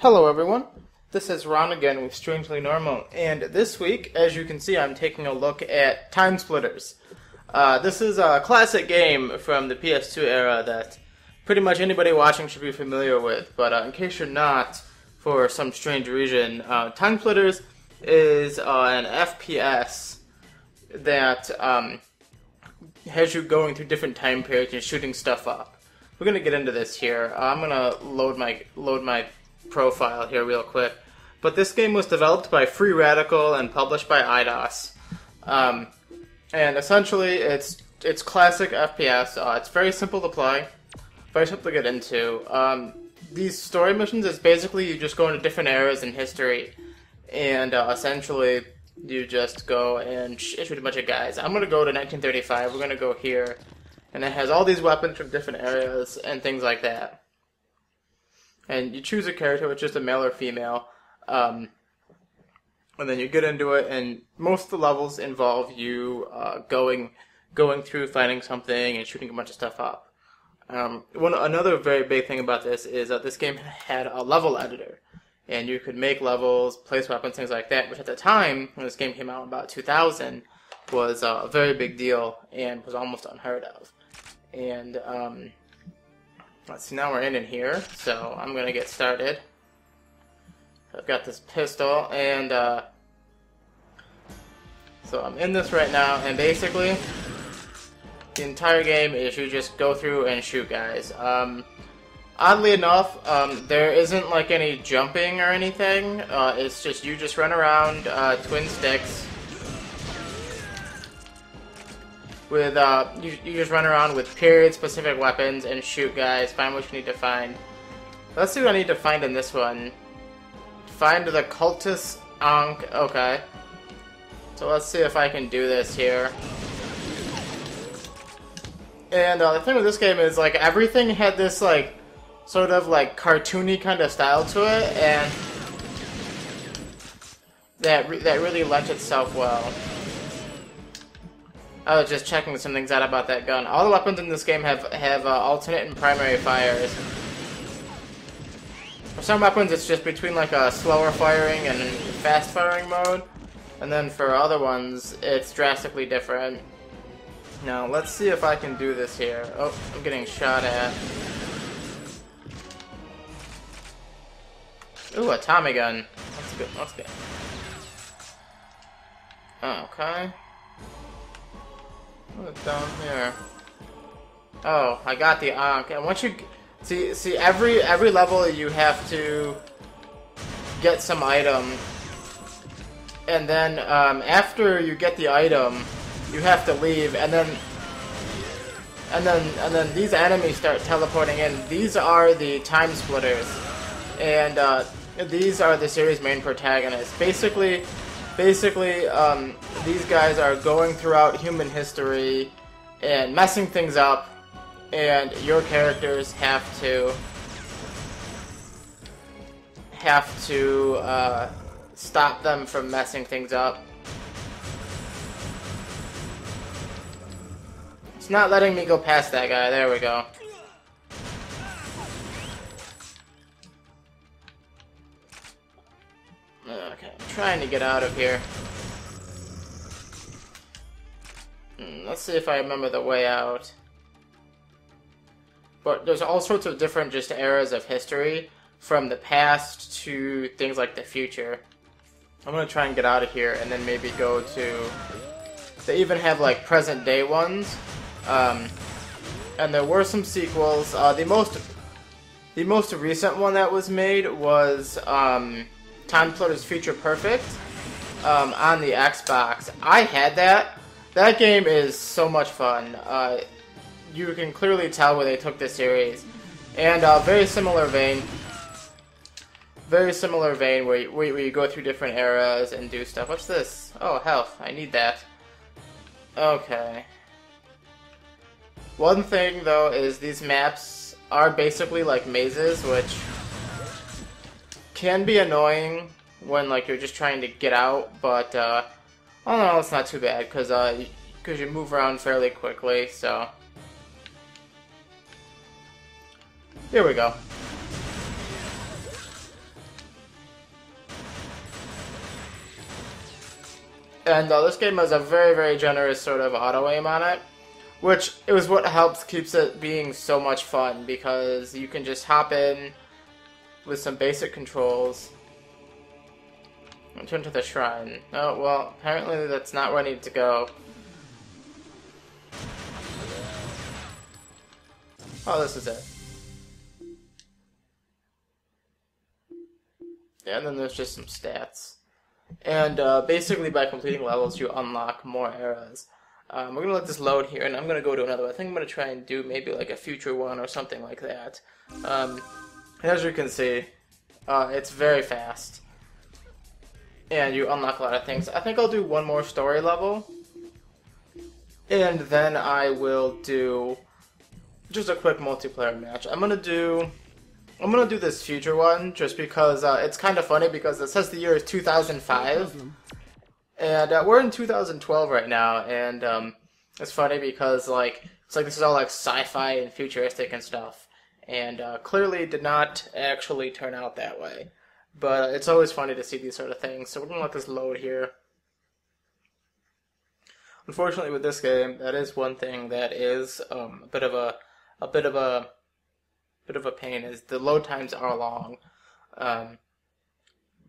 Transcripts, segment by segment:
Hello, everyone. This is Rohn again with Strangely Normal, and this week, as you can see, I'm taking a look at Time Splitters. Uh, this is a classic game from the PS2 era that pretty much anybody watching should be familiar with, but uh, in case you're not, for some strange reason, uh, Time Splitters is an FPS that um, has you going through different time periods and shooting stuff up. We're gonna get into this here. I'm gonna load my load my profile here real quick. But this game was developed by Free Radical and published by Eidos. Um, and essentially, it's it's classic FPS. Uh, it's very simple to play, very simple to get into. Um, these story missions is basically you just go into different eras in history, and uh, essentially you just go and shoot a bunch of guys. I'm gonna go to 1935. We're gonna go here, and it has all these weapons from different areas and things like that. And you choose a character, which is a male or female. Um, and then you get into it, and most of the levels involve you uh, going going through, finding something, and shooting a bunch of stuff up. Um, one another very big thing about this is that this game had a level editor, and you could make levels, place weapons, things like that. Which at the time when this game came out, about 2000, was uh, a very big deal and was almost unheard of. And um, let's see, now we're in here, so I'm gonna get started. I've got this pistol, and uh, so I'm in this right now, and basically, the entire game is you just go through and shoot guys. Um, oddly enough, um, there isn't like any jumping or anything. Uh, it's just you just run around uh, twin sticks. With uh, you, you just run around with period specific weapons and shoot guys. Find what you need to find. Let's see what I need to find in this one. Find the cultist Ankh. Okay. So let's see if I can do this here. And uh, the thing with this game is like everything had this like sort of like cartoony kind of style to it, and that re that really lent itself well. I was just checking some things out about that gun. All the weapons in this game have have uh, alternate and primary fires. For some weapons, it's just between like a slower firing and fast firing mode, and then for other ones, it's drastically different. Now, let's see if I can do this here. Oh, I'm getting shot at. Ooh, a Tommy gun. That's good. That's good. Oh, Okay. Down here? Oh, I got the Ankh. And once you see, see every every level you have to get some item, and then um, after you get the item, you have to leave, and then and then and then these enemies start teleporting in. These are the time splitters, and uh, these are the series' main protagonists. Basically, basically, um, these guys are going throughout human history and messing things up, and your characters have to have to uh, stop them from messing things up. It's not letting me go past that guy. There we go. Trying to get out of here. Hmm, let's see if I remember the way out. But there's all sorts of different just eras of history, from the past to things like the future. I'm gonna try and get out of here and then maybe go to... They even have like present day ones. Um, and there were some sequels. Uh, the most the most recent one that was made was um, Time Splitters Future Perfect um, on the Xbox. I had that. That game is so much fun. Uh, you can clearly tell where they took the series. And uh, very similar vein. Very similar vein where you, where you go through different eras and do stuff. What's this? Oh, health. I need that. Okay. One thing, though, is these maps are basically like mazes, which can be annoying when like you're just trying to get out, but uh, all in all, it's not too bad because uh, cause you move around fairly quickly. So here we go. And uh, this game has a very, very generous sort of auto aim on it, which is what helps keeps it being so much fun because you can just hop in, with some basic controls and turn to the shrine. Oh, well, apparently that's not where I need to go. Oh, this is it. Yeah, and then there's just some stats. And uh, basically, by completing levels, you unlock more eras. Um, we're gonna let this load here, and I'm gonna go to another. one. I think I'm gonna try and do maybe like a future one or something like that. Um, as you can see, uh, it's very fast, and you unlock a lot of things. I think I'll do one more story level, and then I will do just a quick multiplayer match. I'm gonna do I'm gonna do this future one just because uh, it's kind of funny because it says the year is 2005, and uh, we're in 2012 right now, and um, it's funny because like it's like this is all like sci-fi and futuristic and stuff, and uh, clearly did not actually turn out that way. But it's always funny to see these sort of things, so we're gonna let this load here. Unfortunately, with this game, that is one thing that is um, a bit of a a bit of a bit of a pain is the load times are long. Um,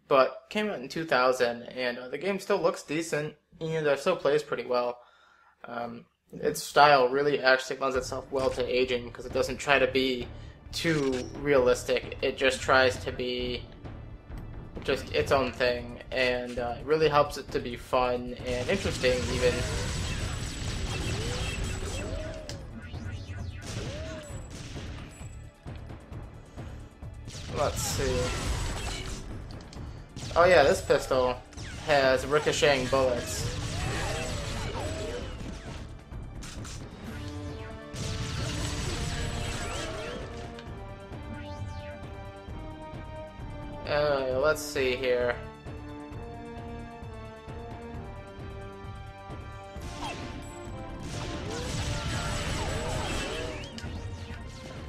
but came out in 2000, and uh, the game still looks decent, and uh, still plays pretty well. Um, its style really actually lends itself well to aging because it doesn't try to be too realistic. It just tries to be just its own thing, and uh, it really helps it to be fun and interesting, even Let's see. Oh yeah, this pistol has ricocheting bullets. Let's see here.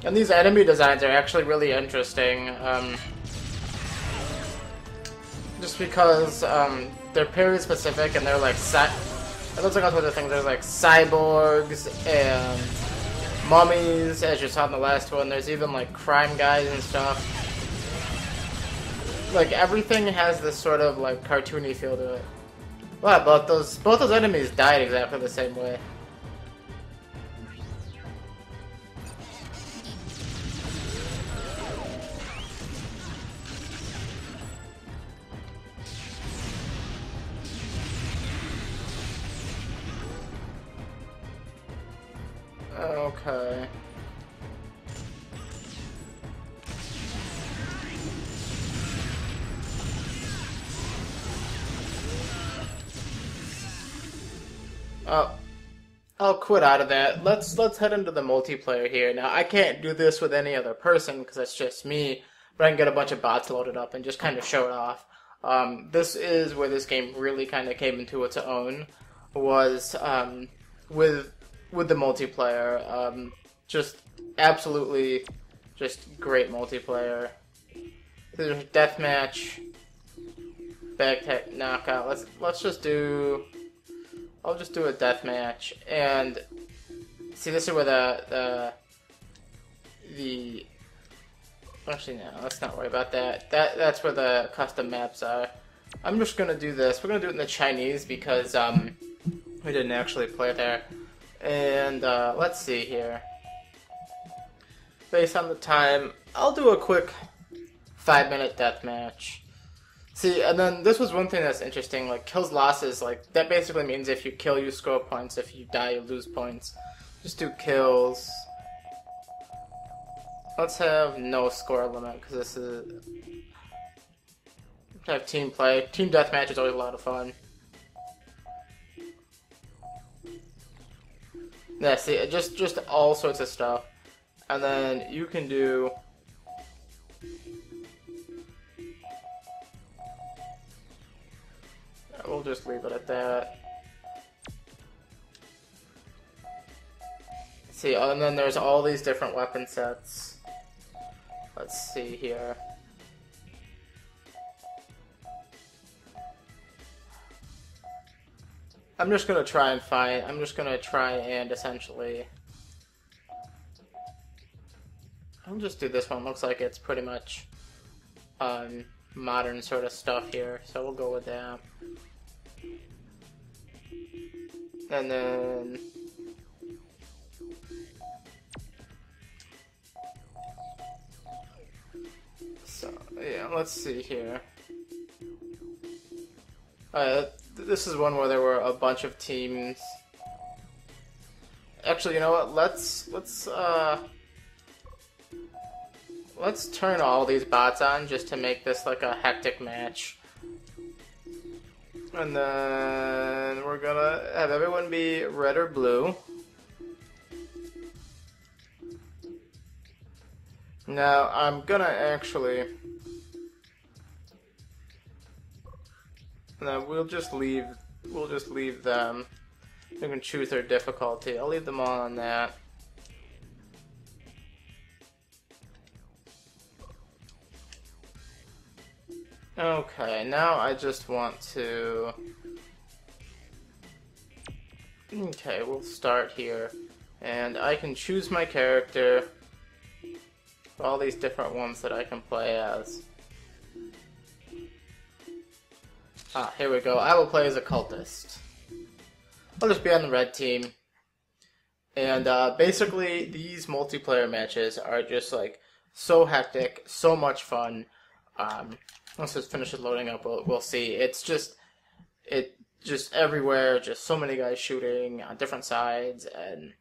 And these enemy designs are actually really interesting. Um, just because um, they're period specific and they're like set. It looks like all sorts of things. There's like cyborgs and mummies, as you saw in the last one. There's even like crime guys and stuff. Like everything has this sort of like cartoony feel to it. Well, both those both those enemies died exactly the same way. Okay. I'll quit out of that. Let's let's head into the multiplayer here. Now I can't do this with any other person because that's just me, but I can get a bunch of bots loaded up and just kind of show it off. Um, this is where this game really kind of came into its own. Was um, with with the multiplayer. Um, just absolutely, just great multiplayer. Deathmatch, Bagtag knockout. Let's let's just do. I'll just do a deathmatch and see. This is where the the the. Actually, no. Let's not worry about that. That that's where the custom maps are. I'm just gonna do this. We're gonna do it in the Chinese because um we didn't actually play there. And uh, let's see here. Based on the time, I'll do a quick five minute death match. See, and then this was one thing that's interesting. Like kills losses, like that basically means if you kill, you score points. If you die, you lose points. Just do kills. Let's have no score limit because this is. Have team play. Team deathmatch is always a lot of fun. Yeah, see, just just all sorts of stuff, and then you can do. We'll just leave it at that. See, and then there's all these different weapon sets. Let's see here. I'm just gonna try and find. I'm just gonna try and essentially. I'll just do this one. Looks like it's pretty much um, modern sort of stuff here, so we'll go with that. And then so yeah, let's see here. Uh, this is one where there were a bunch of teams. Actually, you know what? Let's let's uh let's turn all these bots on just to make this like a hectic match. And then we're gonna have everyone be red or blue. Now I'm gonna actually No, we'll just leave. We'll just leave them. They can choose their difficulty. I'll leave them all on that. Okay, now I just want to... Okay, we'll start here. And I can choose my character. All these different ones that I can play as. Ah, here we go. I will play as a cultist. I'll just be on the red team. And uh, basically, these multiplayer matches are just like so hectic, so much fun. Um, once this finishes loading up, we'll, we'll see. It's just, it just everywhere, just so many guys shooting on different sides, and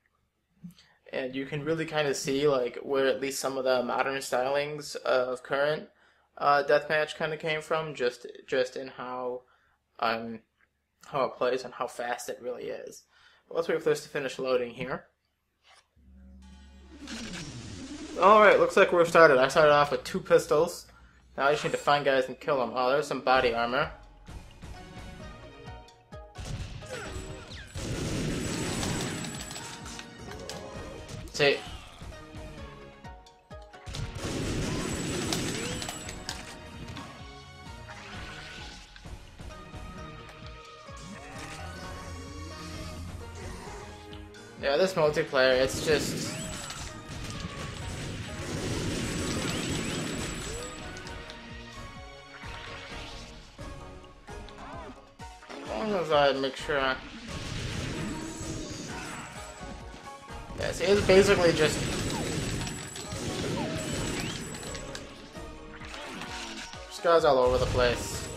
and you can really kind of see like where at least some of the modern stylings of current uh, deathmatch kind of came from, just just in how um how it plays and how fast it really is. But let's wait for this to finish loading here. Alright, looks like we're started. I started off with two pistols. Now I just need to find guys and kill them. Oh, there's some body armor. See, Yeah, this multiplayer, it's just... as I make sure I... See, it's basically just... Just guys all over the place.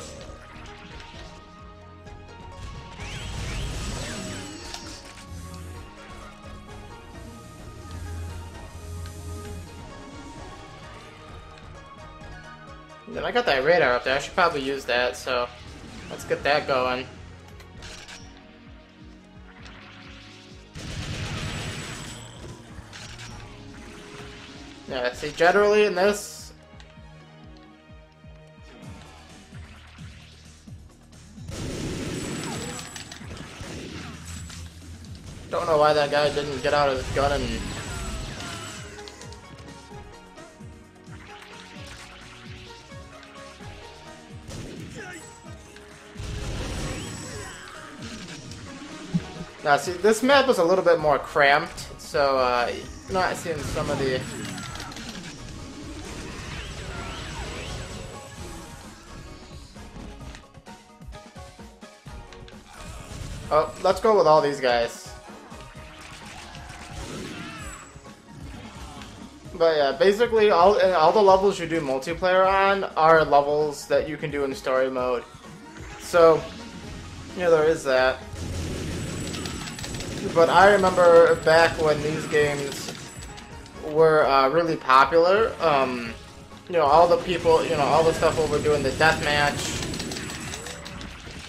Then I got that radar up there. I should probably use that, so let's get that going. See, generally in this... Don't know why that guy didn't get out of his gun and Now, see, this map is a little bit more cramped, so uh, not seeing some of the... Oh, let's go with all these guys. But yeah, basically all all the levels you do multiplayer on are levels that you can do in story mode. So, yeah, there is that but I remember back when these games were uh, really popular. Um, you know, all the people, you know, all the stuff over doing the deathmatch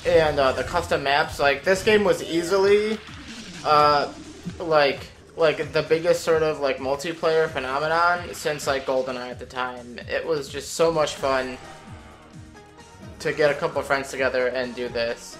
and uh, the custom maps. Like this game was easily, uh, like, like the biggest sort of like multiplayer phenomenon since like GoldenEye at the time. It was just so much fun to get a couple friends together and do this.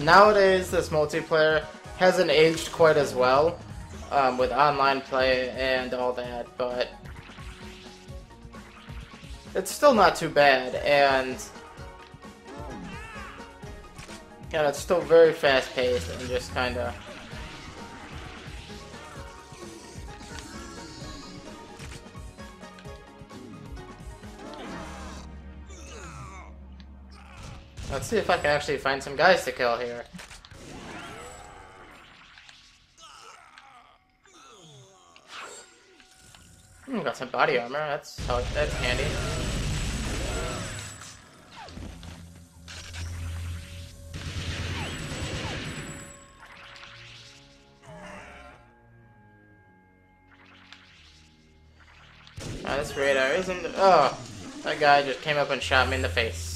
Nowadays this multiplayer hasn't aged quite as well um, with online play and all that, but it's still not too bad, and yeah, it's still very fast paced and just kind of. Let's see if I can actually find some guys to kill here. Hmm, got some body armor. That's that's handy. Oh, this radar isn't. Oh, that guy just came up and shot me in the face.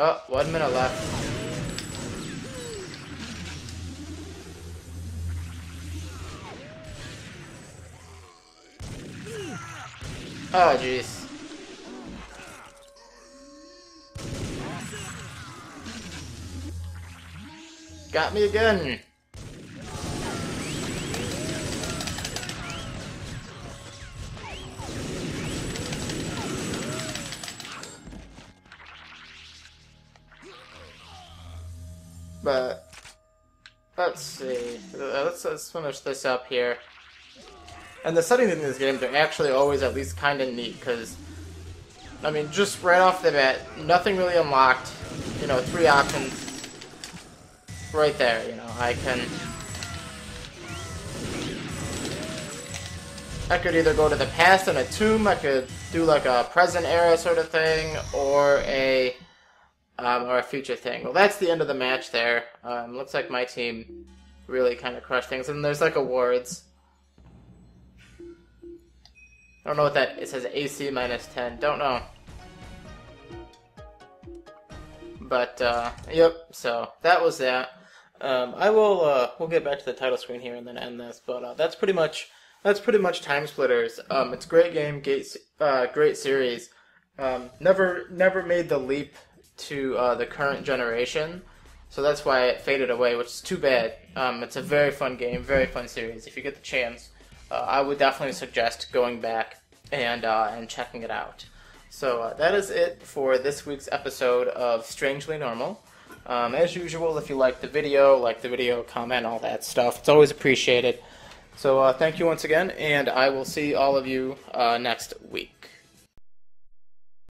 Oh, one minute left. Oh, jeez. Got me again. But let's see. Uh, let's let's finish this up here. And the settings in these games are actually always at least kind of neat because, I mean, just right off the bat, nothing really unlocked. You know, three options right there. You know, I can. I could either go to the past in a tomb, I could do like a present era sort of thing, or a um, or a future thing. Well, that's the end of the match there. Um, looks like my team really kind of crushed things. And there's like awards. I don't know what that. It says AC minus 10. Don't know. But uh, yep. So that was that. Um, I will. Uh, we'll get back to the title screen here and then end this. But uh, that's pretty much. That's pretty much Time Splitters. Um, it's great game, great, uh, great series. Um, never, never made the leap to uh, the current generation. So that's why it faded away, which is too bad. Um, it's a very fun game, very fun series. If you get the chance, uh, I would definitely suggest going back and uh, and checking it out. So uh, that is it for this week's episode of Strangely Normal. Um, as usual, if you like the video, like the video, comment, all that stuff. It's always appreciated. So uh, thank you once again, and I will see all of you uh, next week.